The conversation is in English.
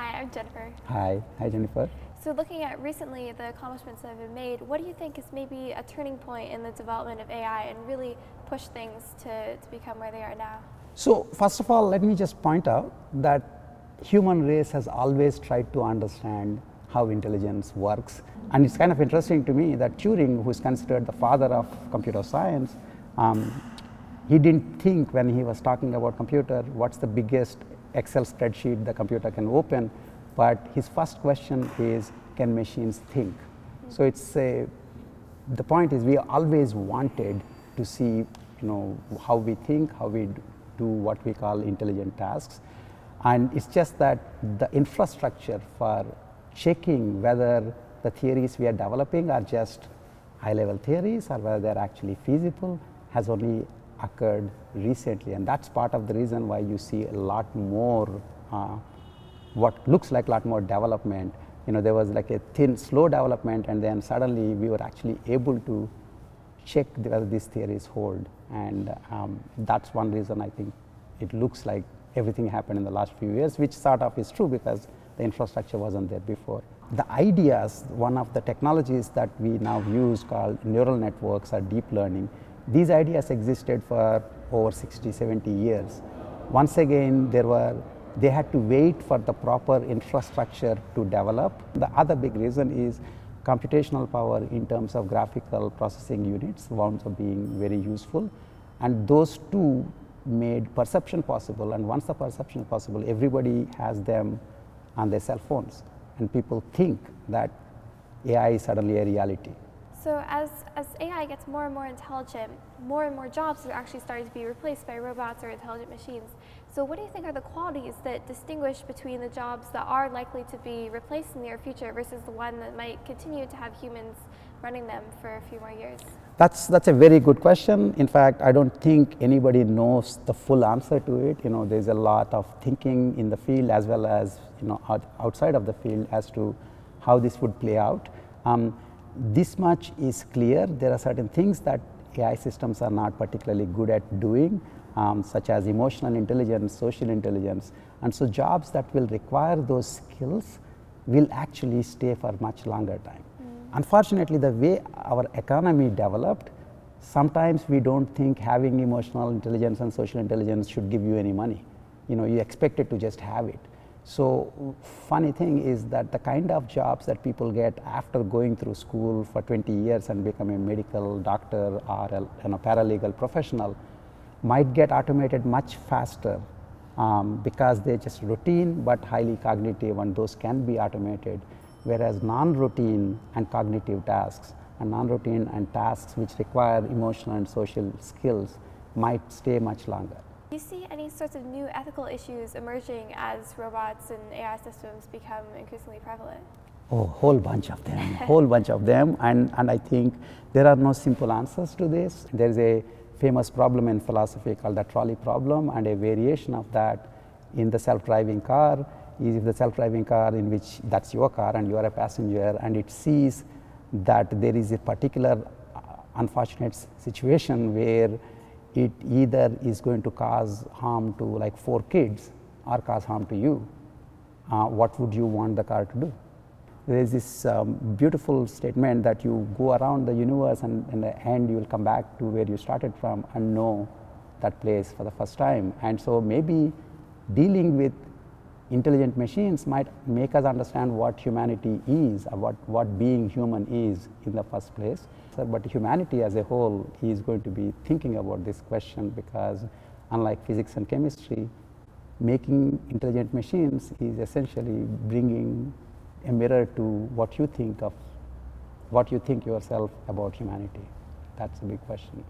Hi, I'm Jennifer. Hi. Hi, Jennifer. So looking at recently the accomplishments that have been made, what do you think is maybe a turning point in the development of AI and really push things to, to become where they are now? So first of all, let me just point out that human race has always tried to understand how intelligence works. And it's kind of interesting to me that Turing, who is considered the father of computer science, um, he didn't think when he was talking about computer, what's the biggest Excel spreadsheet the computer can open, but his first question is, can machines think? So it's a, the point is we always wanted to see, you know, how we think, how we do what we call intelligent tasks. And it's just that the infrastructure for checking whether the theories we are developing are just high level theories or whether they're actually feasible has only occurred recently and that's part of the reason why you see a lot more uh, what looks like a lot more development. You know, there was like a thin, slow development and then suddenly we were actually able to check whether these theories hold and um, that's one reason I think it looks like everything happened in the last few years which sort of is true because the infrastructure wasn't there before. The ideas, one of the technologies that we now use called neural networks or deep learning, these ideas existed for over 60, 70 years. Once again, there were they had to wait for the proper infrastructure to develop. The other big reason is computational power in terms of graphical processing units wound up being very useful and those two made perception possible and once the perception is possible everybody has them on their cell phones and people think that AI is suddenly a reality. So as, as AI gets more and more intelligent, more and more jobs are actually starting to be replaced by robots or intelligent machines. So what do you think are the qualities that distinguish between the jobs that are likely to be replaced in the near future versus the one that might continue to have humans running them for a few more years? That's, that's a very good question. In fact, I don't think anybody knows the full answer to it. You know, there's a lot of thinking in the field as well as, you know, outside of the field as to how this would play out. Um, this much is clear. There are certain things that AI systems are not particularly good at doing, um, such as emotional intelligence, social intelligence. And so jobs that will require those skills will actually stay for much longer time. Mm. Unfortunately, the way our economy developed, sometimes we don't think having emotional intelligence and social intelligence should give you any money. You know, you expect it to just have it. So funny thing is that the kind of jobs that people get after going through school for 20 years and become a medical doctor or a you know, paralegal professional might get automated much faster um, because they're just routine but highly cognitive and those can be automated whereas non-routine and cognitive tasks and non-routine and tasks which require emotional and social skills might stay much longer. Do you see any sorts of new ethical issues emerging as robots and AI systems become increasingly prevalent? Oh, whole bunch of them, whole bunch of them, and, and I think there are no simple answers to this. There is a famous problem in philosophy called the trolley problem, and a variation of that in the self-driving car is if the self-driving car in which that's your car and you are a passenger, and it sees that there is a particular uh, unfortunate situation where it either is going to cause harm to like four kids or cause harm to you, uh, what would you want the car to do? There is this um, beautiful statement that you go around the universe and in the end you will come back to where you started from and know that place for the first time. And so maybe dealing with intelligent machines might make us understand what humanity is or what, what being human is in the first place. But humanity as a whole is going to be thinking about this question because unlike physics and chemistry, making intelligent machines is essentially bringing a mirror to what you think of, what you think yourself about humanity. That's a big question.